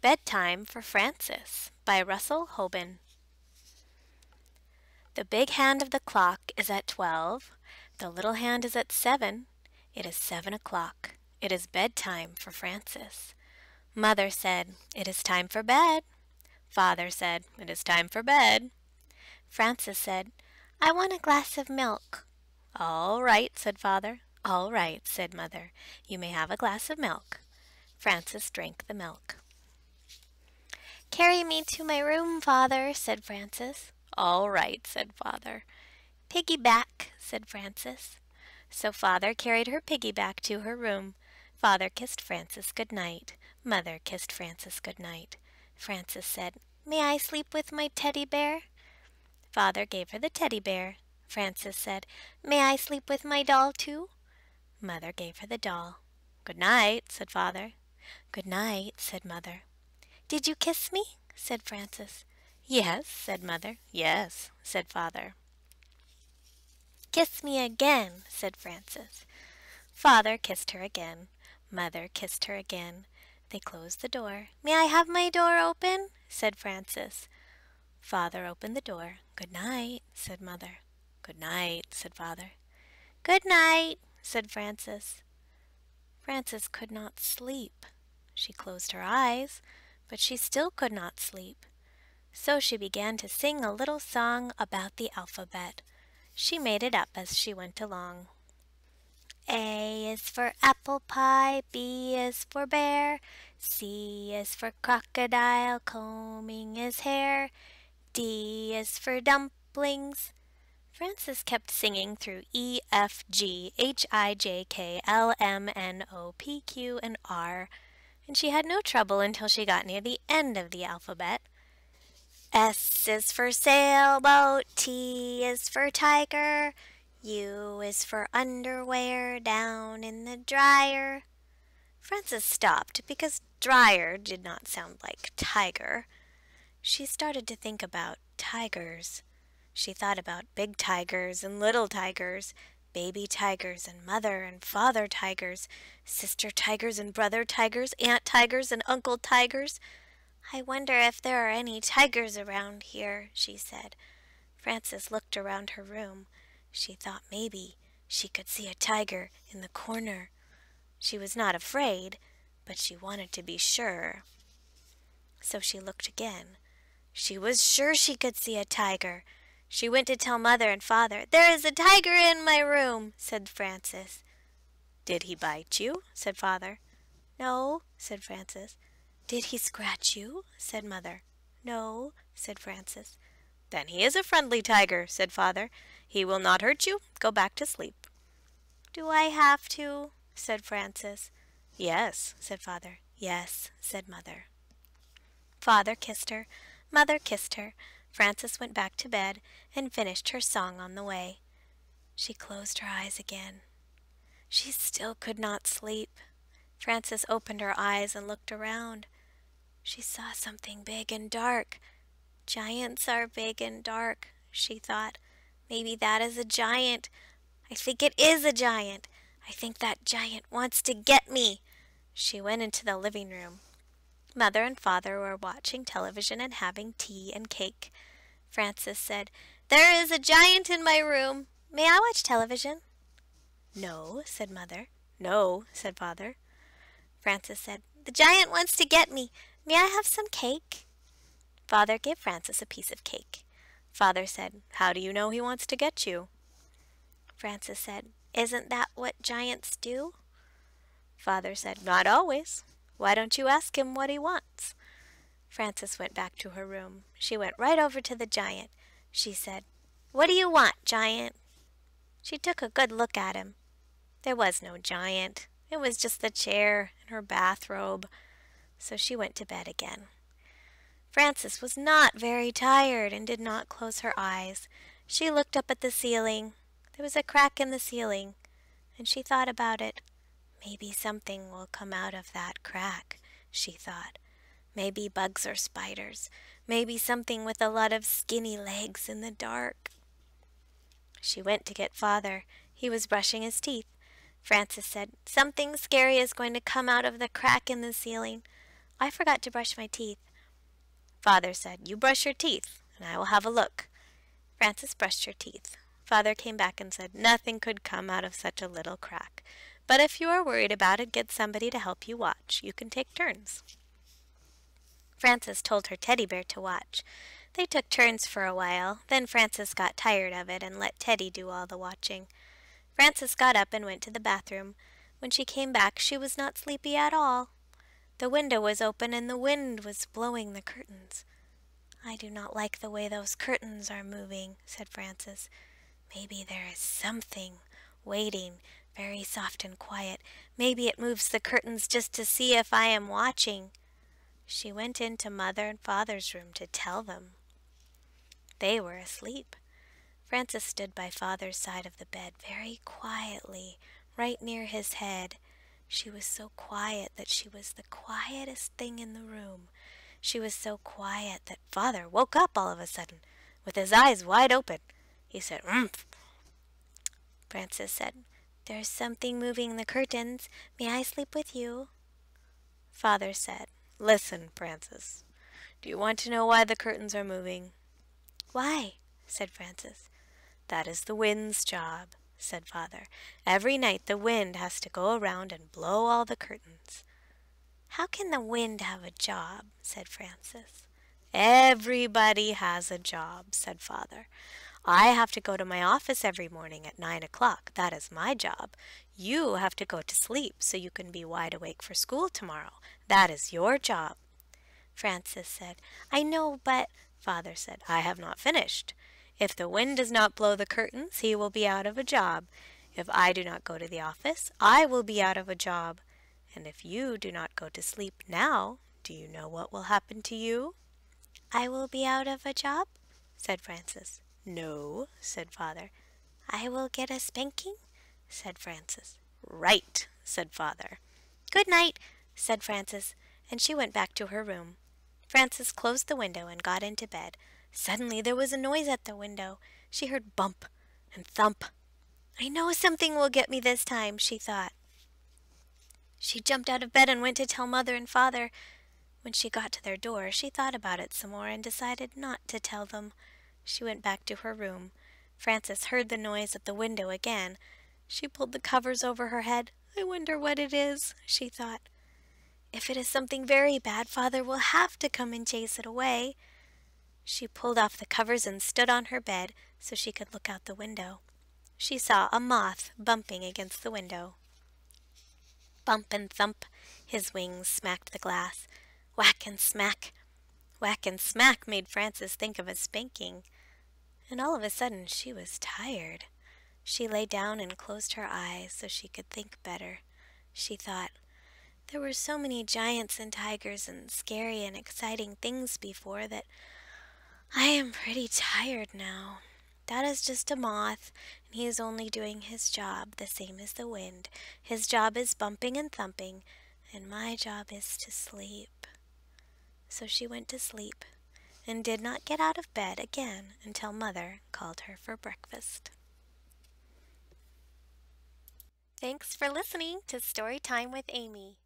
Bedtime for Frances by Russell Hoban. The big hand of the clock is at twelve, the little hand is at seven. It is seven o'clock. It is bedtime for Frances. Mother said, It is time for bed. Father said, It is time for bed. Frances said, I want a glass of milk. All right, said Father. All right, said Mother. You may have a glass of milk. Frances drank the milk. Carry me to my room, Father, said Frances. All right, said Father. Piggyback, said Frances. So Father carried her piggyback to her room. Father kissed Frances good night. Mother kissed Frances good night. Frances said, May I sleep with my teddy bear? Father gave her the teddy bear. Frances said, May I sleep with my doll too? Mother gave her the doll. Good night, said Father. Good night, said Mother. Did you kiss me? said Frances. Yes, said Mother. Yes, said Father. Kiss me again, said Frances. Father kissed her again. Mother kissed her again. They closed the door. May I have my door open? said Frances. Father opened the door. Good night, said Mother. Good night, said Father. Good night, said Frances. Frances could not sleep. She closed her eyes but she still could not sleep. So she began to sing a little song about the alphabet. She made it up as she went along. A is for apple pie, B is for bear, C is for crocodile combing his hair, D is for dumplings. Frances kept singing through E, F, G, H, I, J, K, L, M, N, O, P, Q, and R and she had no trouble until she got near the end of the alphabet. S is for sailboat, T is for tiger, U is for underwear down in the dryer. Frances stopped because dryer did not sound like tiger. She started to think about tigers. She thought about big tigers and little tigers, baby tigers and mother and father tigers, sister tigers and brother tigers, aunt tigers and uncle tigers. I wonder if there are any tigers around here, she said. Frances looked around her room. She thought maybe she could see a tiger in the corner. She was not afraid, but she wanted to be sure. So she looked again. She was sure she could see a tiger. She went to tell mother and father. There is a tiger in my room, said Frances. Did he bite you? said father. No, said Frances. Did he scratch you? said mother. No, said Frances. Then he is a friendly tiger, said father. He will not hurt you. Go back to sleep. Do I have to? said Frances. Yes, said father. Yes, said mother. Father kissed her. Mother kissed her. Frances went back to bed and finished her song on the way. She closed her eyes again. She still could not sleep. Frances opened her eyes and looked around. She saw something big and dark. Giants are big and dark, she thought. Maybe that is a giant. I think it is a giant. I think that giant wants to get me. She went into the living room. Mother and father were watching television and having tea and cake. Frances said, There is a giant in my room. May I watch television? No, said Mother. No, said Father. Frances said, The giant wants to get me. May I have some cake? Father gave Frances a piece of cake. Father said, How do you know he wants to get you? Frances said, Isn't that what giants do? Father said, Not always. Why don't you ask him what he wants? Frances went back to her room. She went right over to the giant. She said, What do you want, giant? She took a good look at him. There was no giant. It was just the chair and her bathrobe. So she went to bed again. Frances was not very tired and did not close her eyes. She looked up at the ceiling. There was a crack in the ceiling, and she thought about it. Maybe something will come out of that crack, she thought. Maybe bugs or spiders. Maybe something with a lot of skinny legs in the dark. She went to get father. He was brushing his teeth. Frances said, Something scary is going to come out of the crack in the ceiling. I forgot to brush my teeth. Father said, You brush your teeth, and I will have a look. Frances brushed her teeth. Father came back and said, Nothing could come out of such a little crack. But if you are worried about it, get somebody to help you watch. You can take turns. Frances told her teddy bear to watch. They took turns for a while. Then Frances got tired of it and let Teddy do all the watching. Frances got up and went to the bathroom. When she came back, she was not sleepy at all. The window was open and the wind was blowing the curtains. I do not like the way those curtains are moving, said Frances. Maybe there is something waiting, very soft and quiet. Maybe it moves the curtains just to see if I am watching. She went into Mother and Father's room to tell them. They were asleep. Frances stood by Father's side of the bed very quietly, right near his head. She was so quiet that she was the quietest thing in the room. She was so quiet that Father woke up all of a sudden, with his eyes wide open. He said, Umph. Frances said, There's something moving the curtains. May I sleep with you? Father said, Listen, Frances. Do you want to know why the curtains are moving? Why? said Frances. That is the wind's job, said Father. Every night the wind has to go around and blow all the curtains. How can the wind have a job? said Frances. Everybody has a job, said Father. I have to go to my office every morning at nine o'clock. That is my job. You have to go to sleep so you can be wide awake for school tomorrow. That is your job. Frances said, I know, but Father said, I have not finished. If the wind does not blow the curtains, he will be out of a job. If I do not go to the office, I will be out of a job. And if you do not go to sleep now, do you know what will happen to you? I will be out of a job, said Frances. No, said Father. I will get a spanking, said Frances. Right, said Father. Good night, said Frances, and she went back to her room. Frances closed the window and got into bed. Suddenly there was a noise at the window. She heard bump and thump. I know something will get me this time, she thought. She jumped out of bed and went to tell Mother and Father. When she got to their door, she thought about it some more and decided not to tell them. She went back to her room. Frances heard the noise at the window again. She pulled the covers over her head. I wonder what it is, she thought. If it is something very bad, Father will have to come and chase it away. She pulled off the covers and stood on her bed so she could look out the window. She saw a moth bumping against the window. Bump and thump, his wings smacked the glass. Whack and smack. Whack and smack made Frances think of a spanking. And all of a sudden she was tired. She lay down and closed her eyes so she could think better. She thought, there were so many giants and tigers and scary and exciting things before that I am pretty tired now. That is just a moth, and he is only doing his job, the same as the wind. His job is bumping and thumping, and my job is to sleep. So she went to sleep, and did not get out of bed again until Mother called her for breakfast. Thanks for listening to Story Time with Amy.